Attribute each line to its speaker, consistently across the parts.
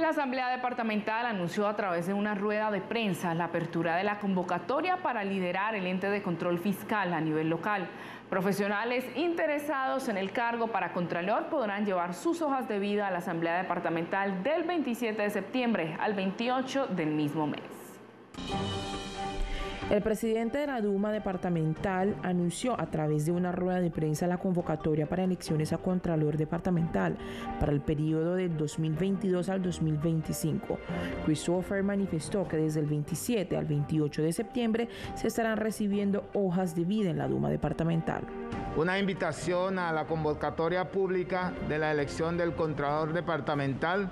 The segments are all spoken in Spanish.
Speaker 1: La Asamblea Departamental anunció a través de una rueda de prensa la apertura de la convocatoria para liderar el ente de control fiscal a nivel local. Profesionales interesados en el cargo para Contralor podrán llevar sus hojas de vida a la Asamblea Departamental del 27 de septiembre al 28 del mismo mes.
Speaker 2: El presidente de la Duma departamental anunció a través de una rueda de prensa la convocatoria para elecciones a Contralor departamental para el periodo del 2022 al 2025. Christopher manifestó que desde el 27 al 28 de septiembre se estarán recibiendo hojas de vida en la Duma departamental.
Speaker 3: Una invitación a la convocatoria pública de la elección del Contralor departamental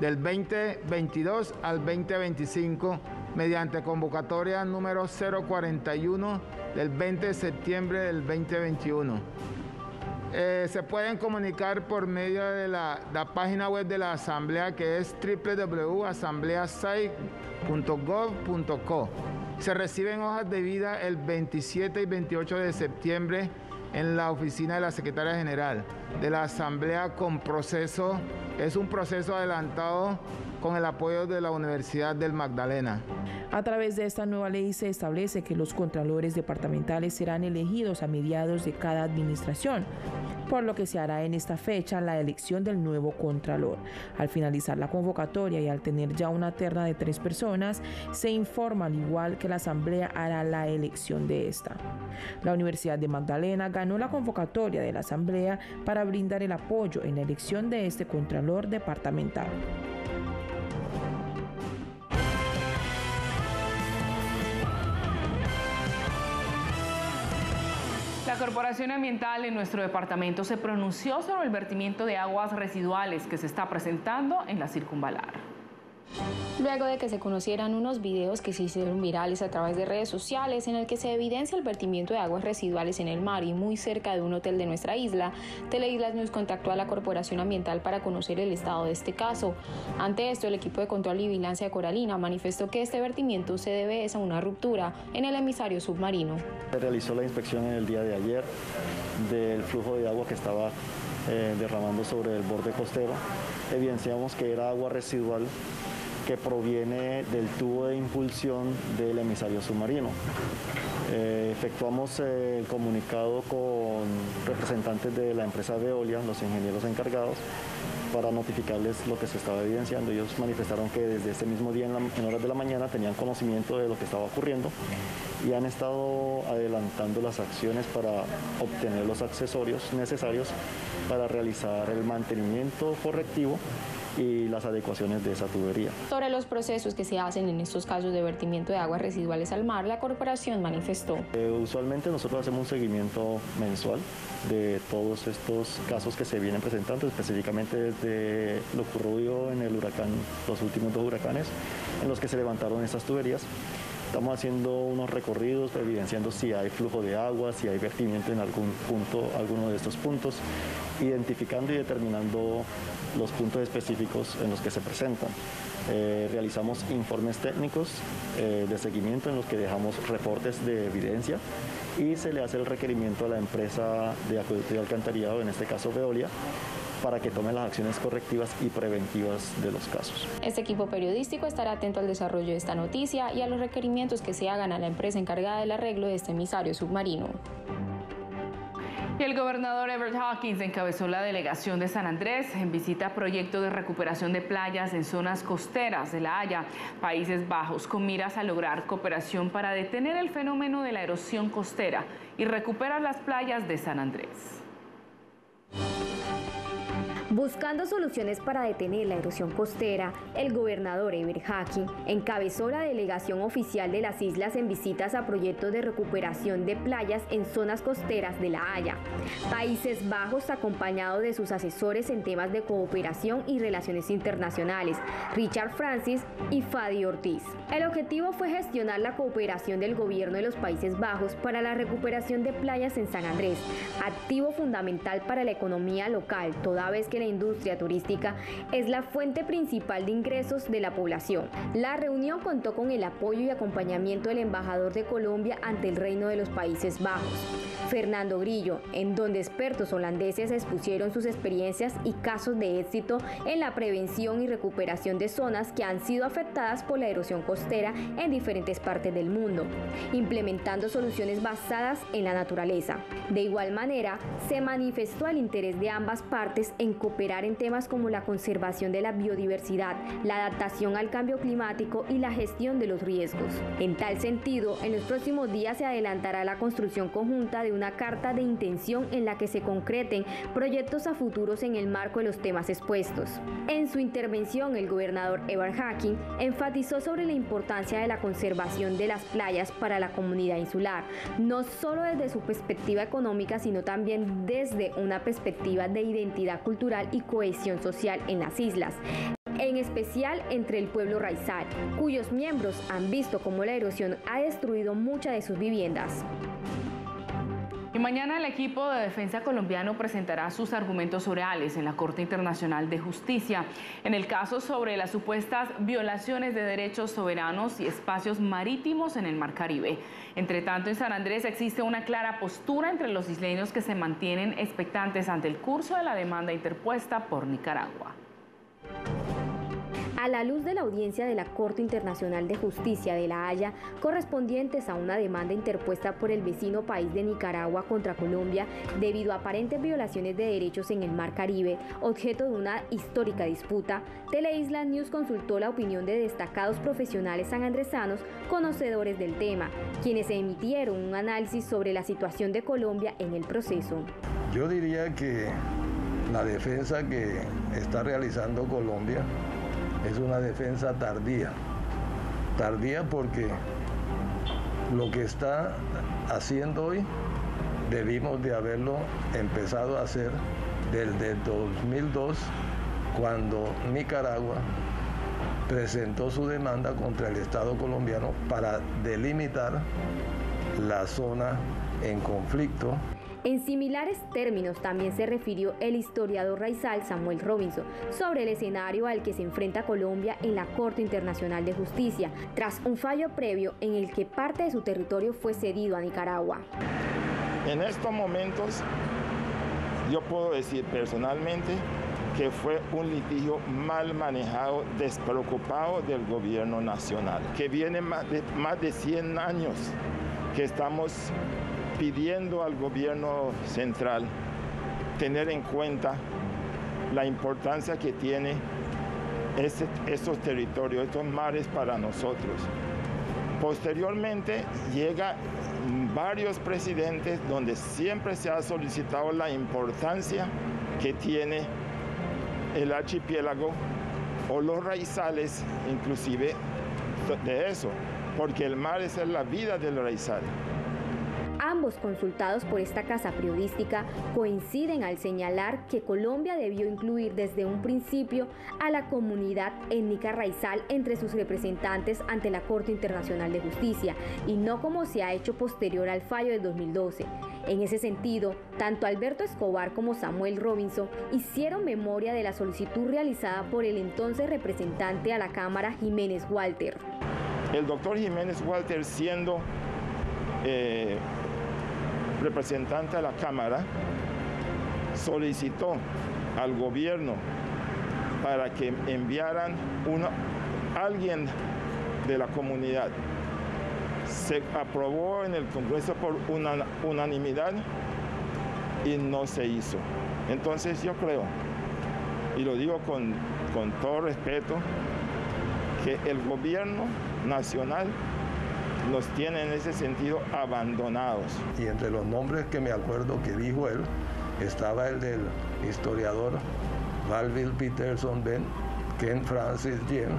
Speaker 3: del 2022 al 2025 mediante convocatoria número 041 del 20 de septiembre del 2021. Eh, se pueden comunicar por medio de la, página web de la Asamblea que es www.asambleasite.gov.co. Se reciben hojas de vida el 27 y 28 de septiembre en la oficina de la Secretaria General de la Asamblea con proceso, es un proceso adelantado con el apoyo de la Universidad del Magdalena.
Speaker 2: A través de esta nueva ley se establece que los contralores departamentales serán elegidos a mediados de cada administración, por lo que se hará en esta fecha la elección del nuevo contralor. Al finalizar la convocatoria y al tener ya una terna de tres personas, se informa al igual que la Asamblea hará la elección de esta. La Universidad de Magdalena ganó la convocatoria de la Asamblea para brindar el apoyo en la elección de este contralor departamental.
Speaker 1: Corporación Ambiental en nuestro departamento se pronunció sobre el vertimiento de aguas residuales que se está presentando en la circunvalar
Speaker 4: luego de que se conocieran unos videos que se hicieron virales a través de redes sociales en el que se evidencia el vertimiento de aguas residuales en el mar y muy cerca de un hotel de nuestra isla, Teleislas nos contactó a la Corporación Ambiental para conocer el estado de este caso. Ante esto, el equipo de control y vigilancia de Coralina manifestó que este vertimiento se debe a una ruptura en el emisario submarino.
Speaker 5: Se realizó la inspección en el día de ayer del flujo de agua que estaba eh, derramando sobre el borde costero. Evidenciamos que era agua residual que proviene del tubo de impulsión del emisario submarino. Eh, efectuamos el comunicado con representantes de la empresa Veolia, los ingenieros encargados, para notificarles lo que se estaba evidenciando. Ellos manifestaron que desde ese mismo día en, horas de la mañana tenían conocimiento de lo que estaba ocurriendo y han estado adelantando las acciones para obtener los accesorios necesarios para realizar el mantenimiento correctivo y las adecuaciones de esa tubería.
Speaker 4: Sobre los procesos que se hacen en estos casos de vertimiento de aguas residuales al mar, la corporación manifestó.
Speaker 5: Eh, usualmente nosotros hacemos un seguimiento mensual de todos estos casos que se vienen presentando, específicamente desde lo ocurrido en el huracán, los últimos dos huracanes, en los que se levantaron estas tuberías. Estamos haciendo unos recorridos evidenciando si hay flujo de agua, si hay vertimiento en algún punto, alguno de estos puntos, identificando y determinando los puntos específicos en los que se presentan. Eh, realizamos informes técnicos eh, de seguimiento en los que dejamos reportes de evidencia y se le hace el requerimiento a la empresa de acueducto y alcantarillado, en este caso Veolia, para que tome las acciones correctivas y preventivas de los casos.
Speaker 4: Este equipo periodístico estará atento al desarrollo de esta noticia y a los requerimientos que se hagan a la empresa encargada del arreglo de este emisario submarino.
Speaker 1: Y el gobernador Everett Hawkins encabezó la delegación de San Andrés en visita a proyecto de recuperación de playas en zonas costeras de La Haya, Países Bajos, con miras a lograr cooperación para detener el fenómeno de la erosión costera y recuperar las playas de San Andrés.
Speaker 6: Buscando soluciones para detener la erosión costera, el gobernador Eber Haki encabezó la delegación oficial de las islas en visitas a proyectos de recuperación de playas en zonas costeras de La Haya, Países Bajos, acompañado de sus asesores en temas de cooperación y relaciones internacionales, Richard Francis y Fadi Ortiz. El objetivo fue gestionar la cooperación del gobierno de los Países Bajos para la recuperación de playas en San Andrés, activo fundamental para la economía local, toda vez que la industria turística es la fuente principal de ingresos de la población. La reunión contó con el apoyo y acompañamiento del embajador de Colombia ante el Reino de los Países Bajos. Fernando Grillo, en donde expertos holandeses expusieron sus experiencias y casos de éxito en la prevención y recuperación de zonas que han sido afectadas por la erosión costera en diferentes partes del mundo, implementando soluciones basadas en la naturaleza. De igual manera, se manifestó el interés de ambas partes en cooperar en temas como la conservación de la biodiversidad, la adaptación al cambio climático y la gestión de los riesgos. En tal sentido, en los próximos días se adelantará la construcción conjunta de una carta de intención en la que se concreten proyectos a futuros en el marco de los temas expuestos. En su intervención, el gobernador Eber Hacking enfatizó sobre la importancia de la conservación de las playas para la comunidad insular, no solo desde su perspectiva económica, sino también desde una perspectiva de identidad cultural y cohesión social en las islas en especial entre el pueblo raizal, cuyos miembros han visto cómo la erosión ha destruido muchas de sus viviendas.
Speaker 1: Mañana el equipo de defensa colombiano presentará sus argumentos orales en la Corte Internacional de Justicia en el caso sobre las supuestas violaciones de derechos soberanos y espacios marítimos en el Mar Caribe. Entre tanto, en San Andrés existe una clara postura entre los isleños que se mantienen expectantes ante el curso de la demanda interpuesta por Nicaragua.
Speaker 6: A la luz de la audiencia de la Corte Internacional de Justicia de La Haya, correspondientes a una demanda interpuesta por el vecino país de Nicaragua contra Colombia debido a aparentes violaciones de derechos en el Mar Caribe, objeto de una histórica disputa, Teleisland News consultó la opinión de destacados profesionales sanandresanos conocedores del tema, quienes emitieron un análisis sobre la situación de Colombia en el proceso.
Speaker 7: Yo diría que la defensa que está realizando Colombia es una defensa tardía. Tardía porque lo que está haciendo hoy debimos de haberlo empezado a hacer desde 2002 cuando Nicaragua presentó su demanda contra el Estado colombiano para delimitar la zona en conflicto
Speaker 6: en similares términos también se refirió el historiador raizal Samuel Robinson sobre el escenario al que se enfrenta Colombia en la Corte Internacional de Justicia, tras un fallo previo en el que parte de su territorio fue cedido a Nicaragua.
Speaker 8: En estos momentos, yo puedo decir personalmente que fue un litigio mal manejado, despreocupado del gobierno nacional, que viene más de, más de 100 años que estamos pidiendo al gobierno central tener en cuenta la importancia que tiene estos territorios, estos mares para nosotros. Posteriormente llega varios presidentes donde siempre se ha solicitado la importancia que tiene el archipiélago o los raizales inclusive de eso, porque el mar es la vida del raizal.
Speaker 6: Ambos consultados por esta casa periodística coinciden al señalar que Colombia debió incluir desde un principio a la comunidad étnica raizal entre sus representantes ante la Corte Internacional de Justicia y no como se ha hecho posterior al fallo del 2012. En ese sentido, tanto Alberto Escobar como Samuel Robinson hicieron memoria de la solicitud realizada por el entonces representante a la Cámara Jiménez Walter.
Speaker 8: El doctor Jiménez Walter siendo eh, representante de la Cámara solicitó al gobierno para que enviaran alguien de la comunidad. Se aprobó en el Congreso por una, unanimidad y no se hizo. Entonces yo creo, y lo digo con, con todo respeto, que el gobierno nacional los tiene en ese sentido abandonados.
Speaker 7: Y entre los nombres que me acuerdo que dijo él, estaba el del historiador Valville Peterson Ben, Ken Francis Jen,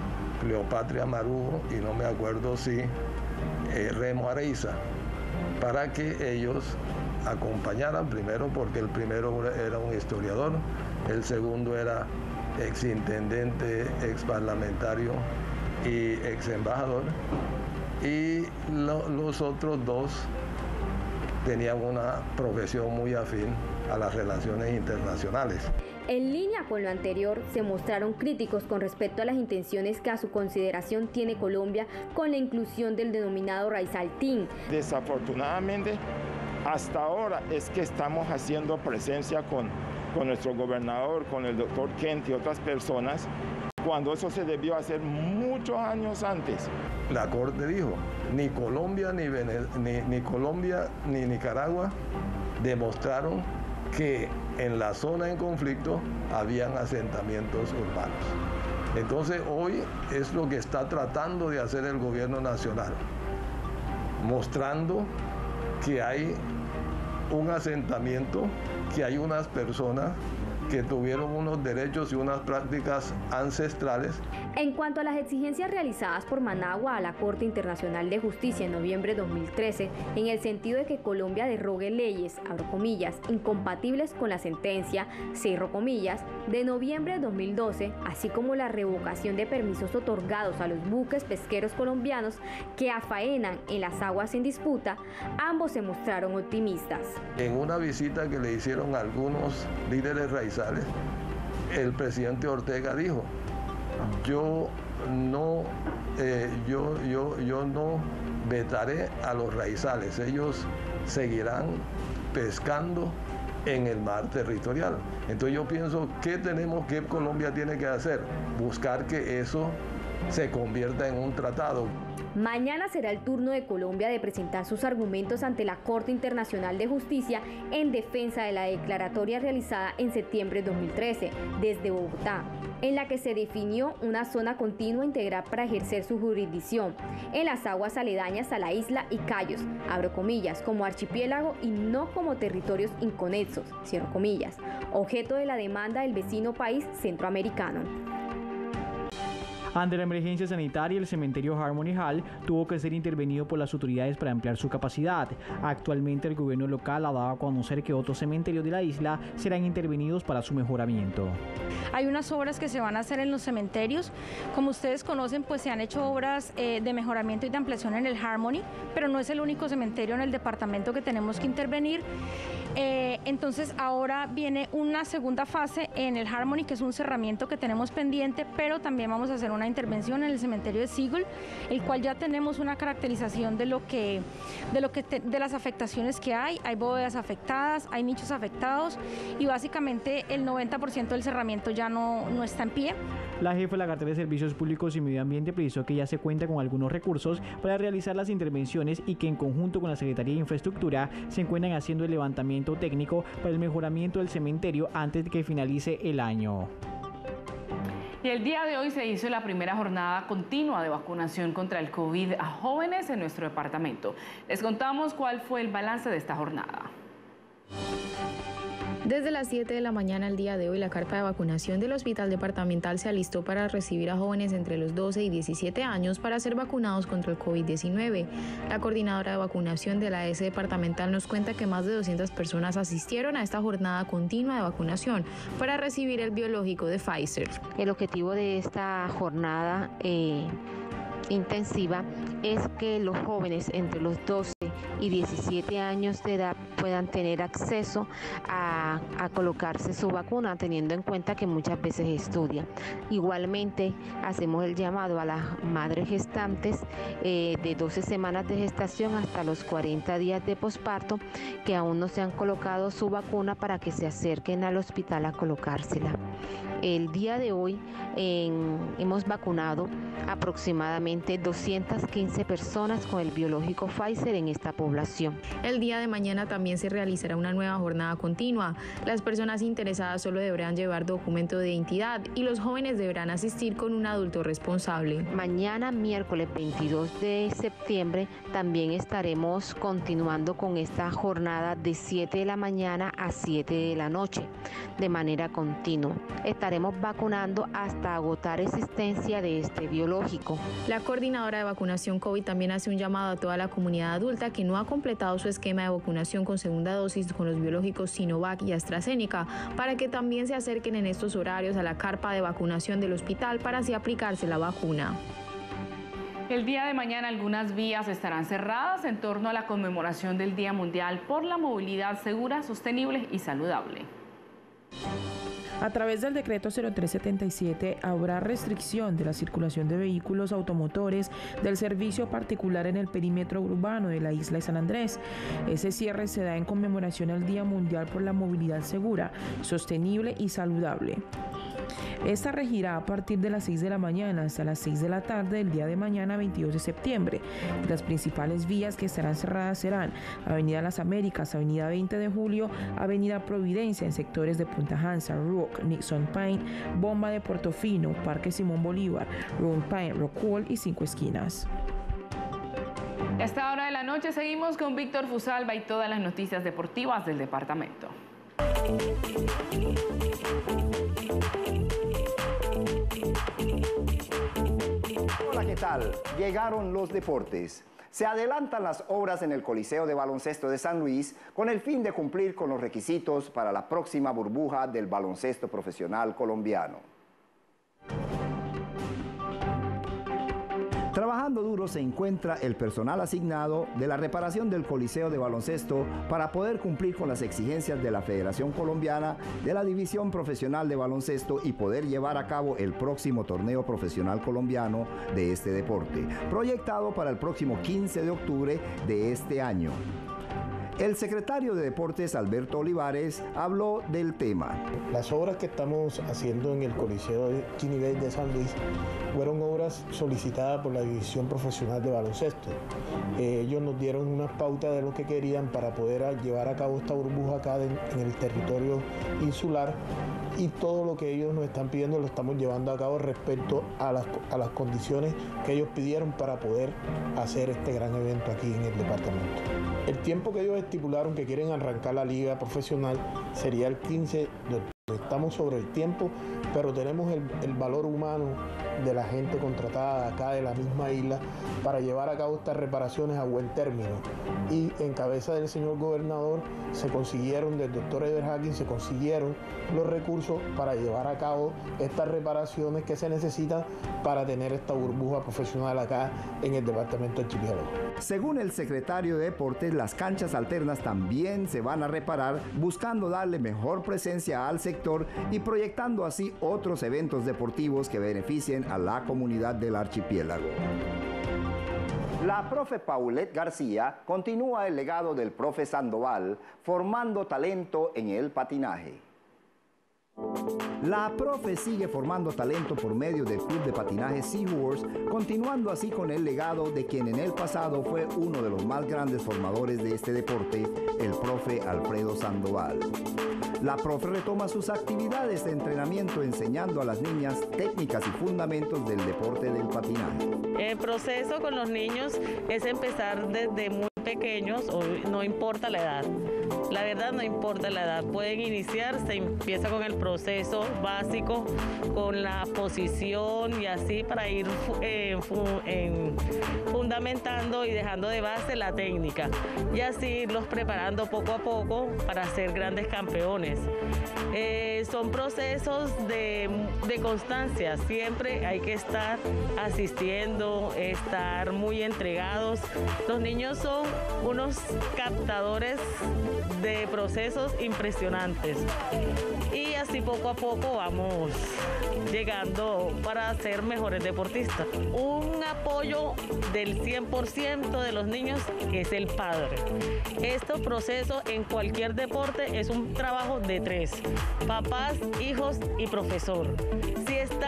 Speaker 7: Cleopatra Marugo y no me acuerdo si eh, Remo Areiza, para que ellos acompañaran primero porque el primero era un historiador, el segundo era ex intendente, ex parlamentario y ex embajador y los otros dos tenían una profesión muy afín a las relaciones internacionales.
Speaker 6: En línea con lo anterior, se mostraron críticos con respecto a las intenciones que a su consideración tiene Colombia con la inclusión del denominado Raizal Team.
Speaker 8: Desafortunadamente, Hasta ahora es que estamos haciendo presencia con, con nuestro gobernador, con el doctor Kent y otras personas, cuando eso se debió hacer muchos años antes.
Speaker 7: La Corte dijo, ni Colombia ni, ni, Colombia ni Nicaragua demostraron que en la zona en conflicto habían asentamientos urbanos. Entonces hoy es lo que está tratando de hacer el gobierno nacional, mostrando que hay un asentamiento, que hay unas personas que tuvieron unos derechos y unas prácticas ancestrales.
Speaker 6: En cuanto a las exigencias realizadas por Managua a la Corte Internacional de Justicia en noviembre de 2013, en el sentido de que Colombia derrogue leyes, abro comillas, incompatibles con la sentencia, cierro comillas, de noviembre de 2012, así como la revocación de permisos otorgados a los buques pesqueros colombianos que afaenan en las aguas en disputa, ambos se mostraron optimistas.
Speaker 7: En una visita que le hicieron algunos líderes el presidente Ortega dijo, yo no, eh, yo, yo, yo no vetaré a los raizales, ellos seguirán pescando en el mar territorial. Entonces yo pienso, ¿qué tenemos, qué Colombia tiene que hacer? Buscar que eso se convierta en un tratado.
Speaker 6: Mañana será el turno de Colombia de presentar sus argumentos ante la Corte Internacional de Justicia en defensa de la declaratoria realizada en septiembre de 2013 desde Bogotá, en la que se definió una zona continua integral para ejercer su jurisdicción en las aguas aledañas a la isla y Cayos, abro comillas, como archipiélago y no como territorios inconexos, cierro comillas, objeto de la demanda del vecino país centroamericano.
Speaker 9: Ante la emergencia sanitaria, el cementerio Harmony Hall tuvo que ser intervenido por las autoridades para ampliar su capacidad. Actualmente el gobierno local ha dado a conocer que otros cementerios de la isla serán intervenidos para su mejoramiento.
Speaker 10: Hay unas obras que se van a hacer en los cementerios. Como ustedes conocen, pues se han hecho obras eh, de mejoramiento y de ampliación en el Harmony, pero no es el único cementerio en el departamento que tenemos que intervenir. Eh, entonces ahora viene una segunda fase en el Harmony, que es un cerramiento que tenemos pendiente, pero también vamos a hacer una intervención en el cementerio de Sigul, el cual ya tenemos una caracterización de lo que, de lo que de las afectaciones que hay. Hay bóvedas afectadas, hay nichos afectados y básicamente el 90% del cerramiento ya no, no está en pie.
Speaker 9: La jefa de la cartera de Servicios Públicos y Medio Ambiente precisó que ya se cuenta con algunos recursos para realizar las intervenciones y que en conjunto con la Secretaría de Infraestructura se encuentran haciendo el levantamiento técnico para el mejoramiento del cementerio antes de que finalice el año.
Speaker 1: Y el día de hoy se hizo la primera jornada continua de vacunación contra el COVID a jóvenes en nuestro departamento. Les contamos cuál fue el balance de esta jornada.
Speaker 4: Desde las 7 de la mañana al día de hoy, la carpa de vacunación del Hospital Departamental se alistó para recibir a jóvenes entre los 12 y 17 años para ser vacunados contra el COVID-19. La coordinadora de vacunación de la S Departamental nos cuenta que más de 200 personas asistieron a esta jornada continua de vacunación para recibir el biológico de Pfizer.
Speaker 11: El objetivo de esta jornada eh, intensiva es que los jóvenes entre los 12 y 17 años de edad puedan tener acceso a, colocarse su vacuna, teniendo en cuenta que muchas veces estudian. Igualmente, hacemos el llamado a las madres gestantes eh, de 12 semanas de gestación hasta los 40 días de posparto que aún no se han colocado su vacuna para que se acerquen al hospital a colocársela. El día de hoy hemos vacunado aproximadamente 215 personas con el biológico Pfizer en esta población.
Speaker 4: El día de mañana también se realizará una nueva jornada continua. Las personas interesadas solo deberán llevar documento de identidad y los jóvenes deberán asistir con un adulto responsable.
Speaker 11: Mañana, miércoles 22 de septiembre, también estaremos continuando con esta jornada de 7 de la mañana a 7 de la noche de manera continua. Estaremos vacunando hasta agotar existencia de este biológico.
Speaker 4: La coordinadora de vacunación COVID también hace un llamado a toda la comunidad adulta que no ha completado su esquema de vacunación con segunda dosis con los biológicos Sinovac y AstraZeneca para que también se acerquen en estos horarios a la carpa de vacunación del hospital para así aplicarse la vacuna.
Speaker 1: El día de mañana algunas vías estarán cerradas en torno a la conmemoración del Día Mundial por la Movilidad Segura, Sostenible y Saludable.
Speaker 2: A través del decreto 0377 habrá restricción de la circulación de vehículos automotores del servicio particular en el perímetro urbano de la isla de San Andrés. Ese cierre se da en conmemoración al Día Mundial por la Movilidad Segura, Sostenible y Saludable. Esta regirá a partir de las 6 de la mañana hasta las 6 de la tarde del día de mañana 22 de septiembre. Las principales vías que estarán cerradas serán Avenida Las Américas, Avenida 20 de Julio, Avenida Providencia en sectores de Punta Hansa, Rook, Nixon Pine, Bomba de Portofino, Parque Simón Bolívar, Room Pine, Rockwool y Cinco Esquinas.
Speaker 1: A esta hora de la noche seguimos con Víctor Fusalva y todas las noticias deportivas del departamento.
Speaker 12: ¿Qué? Llegaron los deportes. Se adelantan las obras en el Coliseo de Baloncesto de San Luis con el fin de cumplir con los requisitos para la próxima burbuja del baloncesto profesional colombiano. Trabajando duro se encuentra el personal asignado de la reparación del Coliseo de Baloncesto para poder cumplir con las exigencias de la Federación Colombiana de la División Profesional de Baloncesto y poder llevar a cabo el próximo torneo profesional colombiano de este deporte, proyectado para el próximo 15 de octubre de este año. El secretario de Deportes, Alberto Olivares, habló del tema.
Speaker 13: Las obras que estamos haciendo en el Coliseo de de San Luis fueron obras solicitadas por la División Profesional de Baloncesto. Eh, ellos nos dieron unas pautas de lo que querían para poder llevar a cabo esta burbuja acá en el territorio insular y todo lo que ellos nos están pidiendo lo estamos llevando a cabo respecto a las, a las condiciones que ellos pidieron para poder hacer este gran evento aquí en el departamento. El tiempo que ellos estipularon que quieren arrancar la liga profesional sería el 15 de octubre. Estamos sobre el tiempo, pero tenemos el, el valor humano de la gente contratada acá de la misma isla para llevar a cabo estas reparaciones a buen término. Y en cabeza del señor gobernador se consiguieron, del doctor Hacking, se consiguieron los recursos para llevar a cabo estas reparaciones que se necesitan para tener esta burbuja profesional acá en el departamento de Archipiélago.
Speaker 12: Según el secretario de Deportes, las canchas alternas también se van a reparar buscando darle mejor presencia al sector y proyectando así otros eventos deportivos que beneficien a la comunidad del archipiélago. La profe Paulette García continúa el legado del profe Sandoval, formando talento en el patinaje. La profe sigue formando talento por medio del club de patinaje Seahorse, continuando así con el legado de quien en el pasado fue uno de los más grandes formadores de este deporte, el profe Alfredo Sandoval. La profe retoma sus actividades de entrenamiento enseñando a las niñas técnicas y fundamentos del deporte del patinaje.
Speaker 14: El proceso con los niños es empezar desde muy pequeños, no importa la edad. La verdad no importa la edad, pueden iniciar, se empieza con el proceso básico, con la posición y así para ir eh, fundamentando y dejando de base la técnica y así irlos preparando poco a poco para ser grandes campeones. Eh, son procesos de constancia, siempre hay que estar asistiendo, estar muy entregados. Los niños son unos captadores de procesos impresionantes. Y así poco a poco vamos llegando para ser mejores deportistas. Un apoyo del 100% de los niños es el padre. Este proceso en cualquier deporte es un trabajo de tres, papás, hijos y profesor.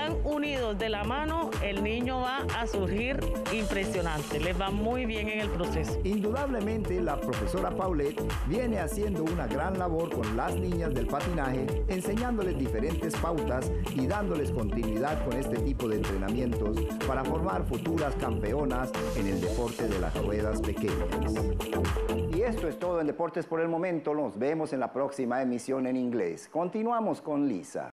Speaker 14: Están unidos de la mano, el niño va a surgir impresionante, les va muy bien en el proceso.
Speaker 12: Indudablemente la profesora Paulette viene haciendo una gran labor con las niñas del patinaje, enseñándoles diferentes pautas y dándoles continuidad con este tipo de entrenamientos para formar futuras campeonas en el deporte de las ruedas pequeñas. Y esto es todo en Deportes por el momento. Nos vemos en la próxima emisión en inglés. Continuamos con Lisa.